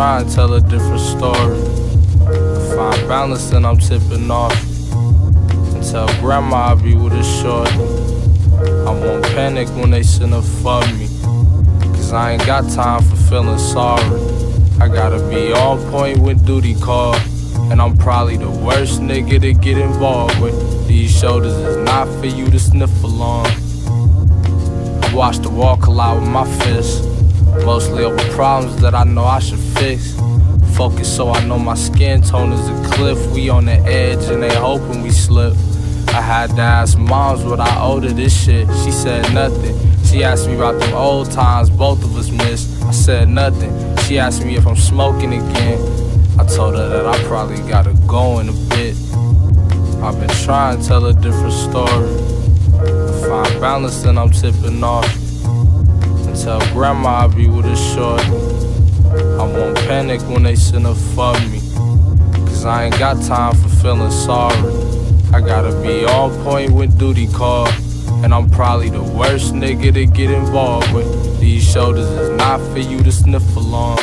trying to tell a different story. I find balance and I'm tipping off. And tell grandma I'll be with a short. I won't panic when they send a fuck me. Cause I ain't got time for feeling sorry. I gotta be on point when duty call. And I'm probably the worst nigga to get involved with. These shoulders is not for you to sniff along. I watch the wall collide with my fists. Mostly over problems that I know I should fix. Focus so I know my skin tone is a cliff. We on the edge and they hoping we slip. I had to ask moms what I owe to this shit. She said nothing. She asked me about them old times both of us missed. I said nothing. She asked me if I'm smoking again. I told her that I probably gotta go in a bit. I've been trying to tell a different story. I find balance and I'm tipping off. Tell grandma I be with a short. I won't panic when they send a fuck me. Cause I ain't got time for feeling sorry. I gotta be on point when duty call. And I'm probably the worst nigga to get involved with. These shoulders is not for you to sniff along.